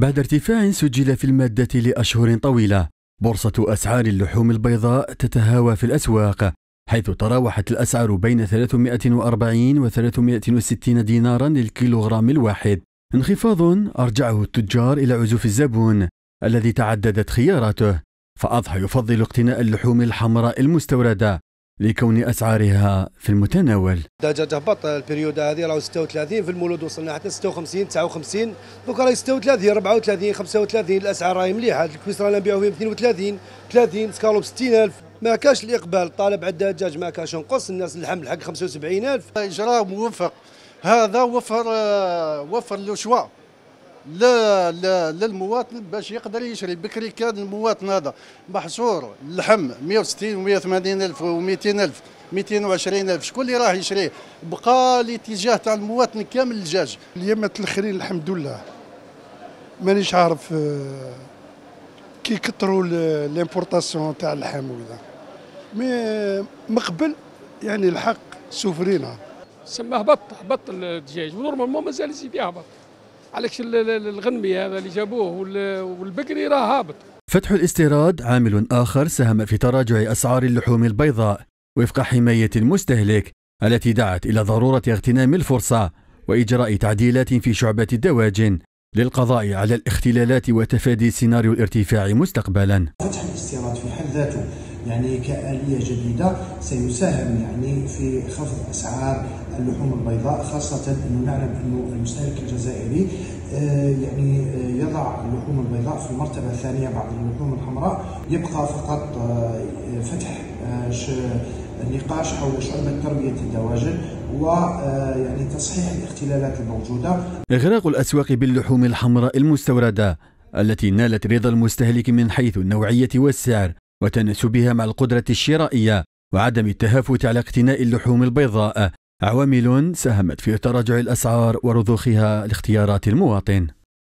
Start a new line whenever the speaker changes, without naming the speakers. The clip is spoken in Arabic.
بعد ارتفاع سجل في المادة لأشهر طويلة بورصة أسعار اللحوم البيضاء تتهاوى في الأسواق حيث تراوحت الأسعار بين 340 و 360 دينارا للكيلوغرام الواحد. انخفاض أرجعه التجار إلى عزوف الزبون الذي تعددت خياراته فأضحى يفضل اقتناء اللحوم الحمراء المستوردة لكون أسعارها في المتناول.
الدجاج هبط البريود هذه راه 36 في المولود وصلنا حتى 56 59 دوك راه 36 34 35 الأسعار راهي مليحة. الكويس رانا نبيعوه ب 32 30 سكالوب 60000 ما كاش الإقبال طالب على الدجاج ما كاش نقص الناس اللحم الحق 75000
اجراء موفق. هذا وفر وفر له شوا لا لا للمواطن باش يقدر يشري بكري كان المواطن هذا. محصور اللحم 160 و 180 ألف و 200 الف 220 ألف. شكون اللي راح يشريه؟ بقى الاتجاه تاع المواطن كامل الدجاج.
اليامات الاخرين الحمد لله. مانيش عارف آه، كي كثروا l'importation تاع اللحم وكذا. mais مقبل يعني الحق سوفرينا
سما هبط هبط الدجاج. و normalement مازال يزيد يهبط علاش الغنمي هذا اللي جابوه والبقري راه هابط.
فتح الاستيراد عامل آخر ساهم في تراجع أسعار اللحوم البيضاء وفق حماية المستهلك التي دعت إلى ضرورة اغتنام الفرصة وإجراء تعديلات في شعبة الدواجن للقضاء على الاختلالات وتفادي سيناريو الارتفاع مستقبلا.
فتح الاستيراد في حد ذاته. يعني كآلية جديدة سيساهم يعني في خفض أسعار اللحوم البيضاء خاصة أنه نعلم أنه المستهلك الجزائري آه، يعني آه، يضع اللحوم البيضاء في المرتبة الثانية بعد اللحوم الحمراء. يبقى فقط آه، فتح النقاش حول شعبة تربية الدواجن ويعني تصحيح الاختلالات الموجودة.
إغراق الأسواق باللحوم الحمراء المستوردة التي نالت رضا المستهلك من حيث النوعية والسعر وتناسبها مع القدرة الشرائية وعدم التهافت على اقتناء اللحوم البيضاء. عوامل ساهمت في تراجع الأسعار ورضوخها لاختيارات المواطن.